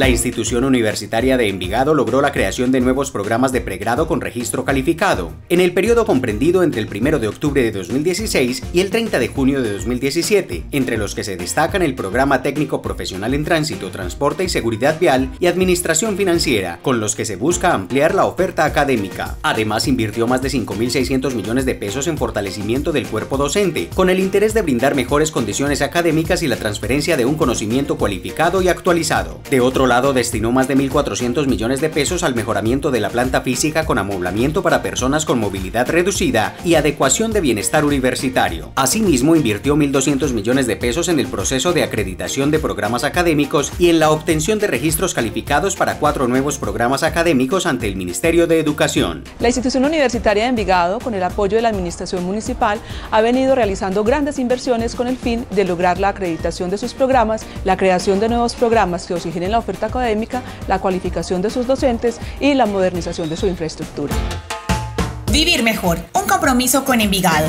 La institución universitaria de Envigado logró la creación de nuevos programas de pregrado con registro calificado. En el periodo comprendido entre el 1 de octubre de 2016 y el 30 de junio de 2017, entre los que se destacan el programa técnico profesional en tránsito, transporte y seguridad vial y administración financiera, con los que se busca ampliar la oferta académica. Además, invirtió más de 5.600 millones de pesos en fortalecimiento del cuerpo docente, con el interés de brindar mejores condiciones académicas y la transferencia de un conocimiento cualificado y actualizado. De otro lado, destinó más de 1.400 millones de pesos al mejoramiento de la planta física con amoblamiento para personas con movilidad reducida y adecuación de bienestar universitario. Asimismo, invirtió 1.200 millones de pesos en el proceso de acreditación de programas académicos y en la obtención de registros calificados para cuatro nuevos programas académicos ante el Ministerio de Educación. La institución universitaria de Envigado, con el apoyo de la Administración Municipal, ha venido realizando grandes inversiones con el fin de lograr la acreditación de sus programas, la creación de nuevos programas que oxigenen la oferta académica, la cualificación de sus docentes y la modernización de su infraestructura. Vivir mejor, un compromiso con Envigado.